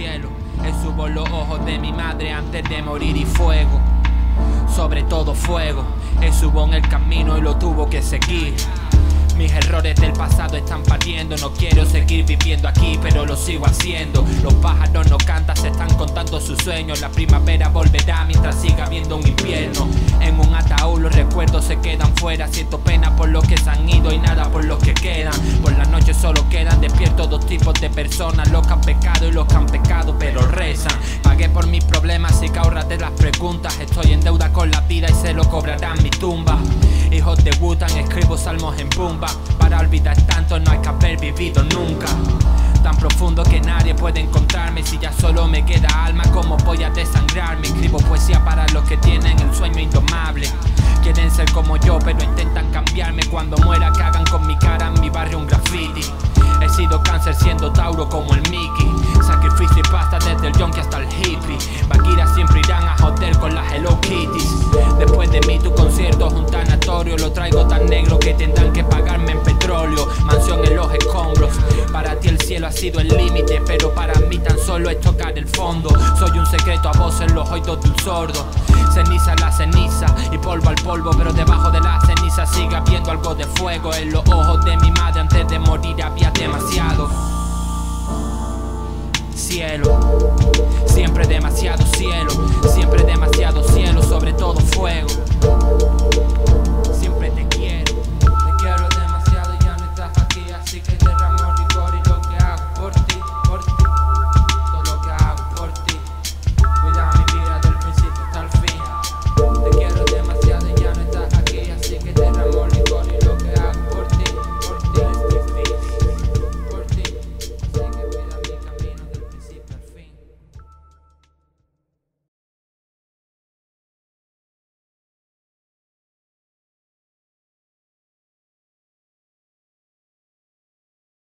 cielo. Exhubo los ojos de mi madre antes de morir y fuego. Sobre todo fuego. Exhubo en el camino y lo tuvo que seguir. Mis errores del pasado están partiendo No quiero seguir viviendo aquí, pero lo sigo haciendo. Los pájaros no cantan, se están contando sus sueños. La primavera volverá mientras siga habiendo un invierno. En un ataúd los recuerdos se quedan fuera. Siento pena por los que se han ido y nada por los que quedan. Por la noche solo quedan despiertos dos tipos de personas: los que han pecado y los que han pecado, pero rezan. Pagué por mis problemas y que de las preguntas. Estoy en deuda con la vida y se lo cobrarán mi tumba. Hijos de Wutan, escribo salmos en pumba. Para olvidar tanto no hay que haber vivido nunca. Tan profundo que nadie puede encontrarme. Si ya solo me queda alma, como voy a desangrarme? Escribo poesía para los que tienen el sueño indomable. Quieren ser como yo, pero intentan cambiarme. Cuando muera, cagan con mi cara en mi barrio un graffiti. He sido cáncer siendo Tauro como el Mickey. Sacrificio y pasta desde el junkie hasta el hippie. Vaquira siempre irán a joder con las Lo traigo tan negro que tendrán que pagarme en petróleo. Mansión en los escombros. Para ti el cielo ha sido el límite, pero para mí tan solo es tocar el fondo. Soy un secreto a voz en los oídos de un sordo. Ceniza la ceniza y polvo al polvo, pero debajo de la ceniza sigue habiendo algo de fuego. En los ojos de mi madre antes de morir había demasiado cielo.